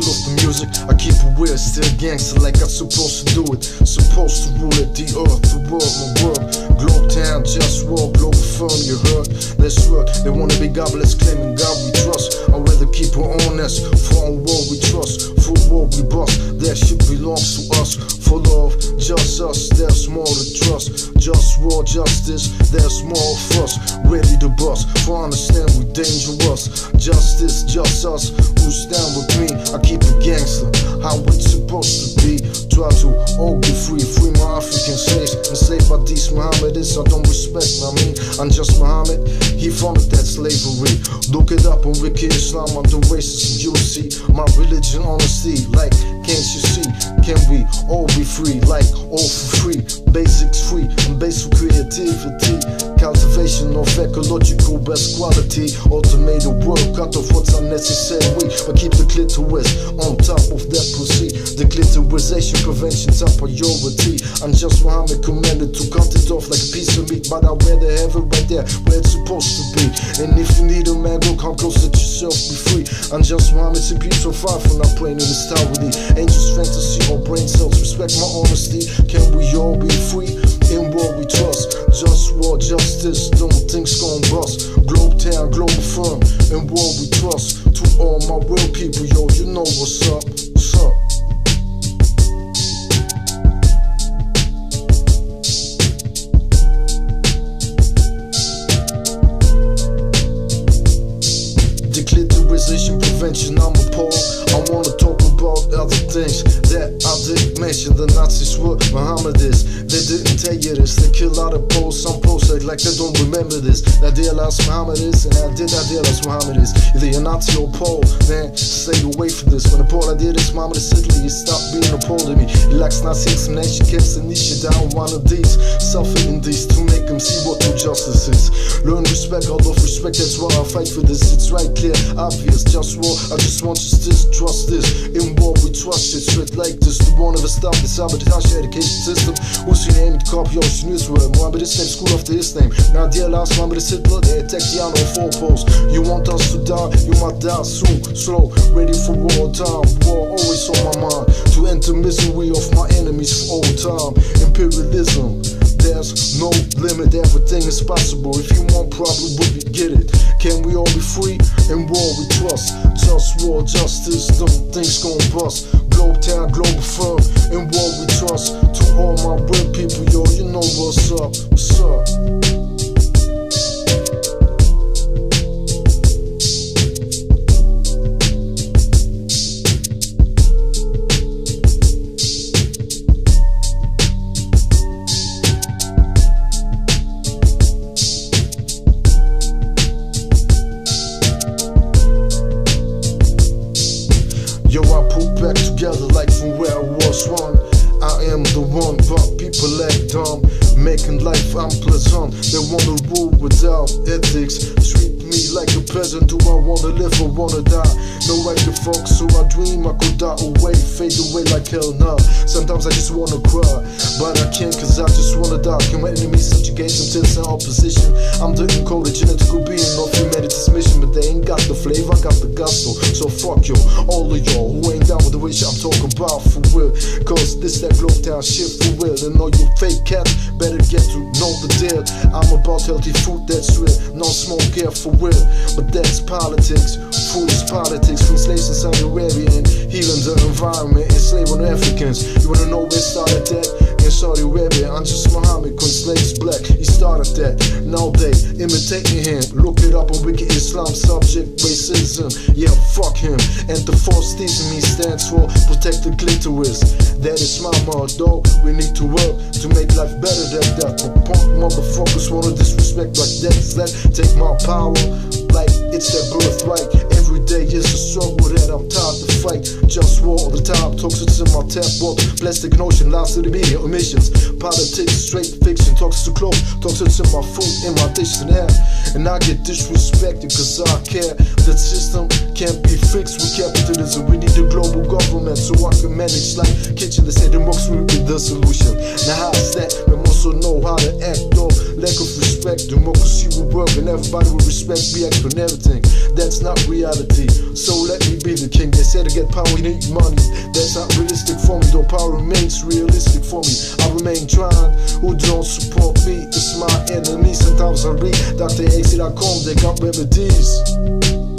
still of the music. I keep it weird, still gangster like I'm supposed to do it. Supposed to rule it, the earth, the world, my world. Globe town, JustWar, globe firm, you heard? Let's work. They wanna be godless, claiming God we trust. I'd rather keep it honest, for on war we trust. For war we bust, that shit belongs to us. For love, just us, there's more to trust. War, justice, there's more fuss. Ready to bust, for understand we dangerous. Justice, just us, who stand with me. I keep it gangster, how it's supposed to be. Try to all be free, free my African slaves. Enslaved by these Mohammedists, I don't respect, I mean, I'm just Muhammad. He founded that slavery. Look it up on Wiki Islam, I'm the racist, you'll see. My religion, honesty, like, can't you see? Can we all be free, like, all for free? Basics free, and basic creativity. Cultivation of ecological best quality. Automated work, cut off what's unnecessary. But keep the clitoris on top of that pussy. The clitorisation prevention top priority. I'm just Muhammad commanded to cut it off like a piece of meat. But I'd rather have it right there where it's supposed to be. And if you need a man, go come close, let yourself be free. I'm just Muhammad, to be so far from not playing in this tower angels, fantasy, or brain cells. Respect my honesty. Can we all be free? In what we trust, Were They didn't tell you this. They kill out of. Some Like they don't remember this. That deal as Mohammedists, and I did that deal as Mohammedists. Either you're Nazi or Pole, man, stay away from this. When the Pole I did this, Mohammedist Italy, you stop being a Pole to me. He likes Nazi examination camps and niche down one of these. Suffering these to make them see what true justice is. Learn respect, out of respect, that's why I fight for this. It's right clear, obvious, just war. I just want to trust this. In war, we trust shit straight like this. The one of us stop of the sabotage education system. Who's your name? Copy Ocean Israel. Mohammed is name, school after his name. Is Hitler, they attack the on four posts. You want us to die, you might die soon. Slow, ready for war time. War always on my mind. To enter misery of my enemies for all time. Imperialism. There's no limit, everything is possible. If you want, probably we get it. Can we all be free? In war we trust. Just war, justice, them things gon' bust. Globe town, global firm. In what we trust. To all my real people, yo, you know what's up. What's up? Yo, I put back together like from where I was one. I am the one, but people act dumb, making life unpleasant. They wanna rule without ethics. Treat me like a peasant. Do I wanna live or wanna die? No way to fuck, so I dream I could die away, fade away like hell now. Sometimes I just wanna cry, but I can't cause I just wanna die. Can my enemies subjugate to the opposition? I'm the encoded genetical being of humanity's mission, but they ain't got the flavor, I got the gusto. So fuck you, all of y'all who ain't down with the wish I'm talking about for real. Cause this that globe town shit for real. And all you fake cats better get to know the deal. I'm about healthy food that's real, no smoke here for real. But that's politics, foolish politics from slaves in Saudi Arabia and healing the environment, enslaving Africans. You wanna know where started that? In Saudi Arabia, just Muhammad, when slaves black, he started that. Now they imitating him. Look it up on Wiki Islam, subject racism. Yeah, fuck him. And the false teaching me stands for protect the clitoris. That is my motto. We need to work to make life better than that. But punk motherfuckers wanna disrespect like that. Let take my power like it's their birthright. Every day is a struggle that I'm tired fight. Just war all the time, toxins in my tap water. Plastic notion, lies to the media, emissions. Politics, straight fiction, toxins to clothes, toxins in my food, in my dish and air. And I get disrespected cause I care. That system can't be fixed with capitalism. We need a global government so I can manage like kitchen. They say democracy will be the solution. Now how's that? Most also know how to act, though. Lack of respect, democracy will work and everybody will respect me and everything. That's not reality. So let me be the king. They say to get power, you need money. That's not realistic for me, though power remains realistic for me. I remain trying. Who don't support me? It's my enemy. Sometimes I read Dr. AC.com, they got remedies.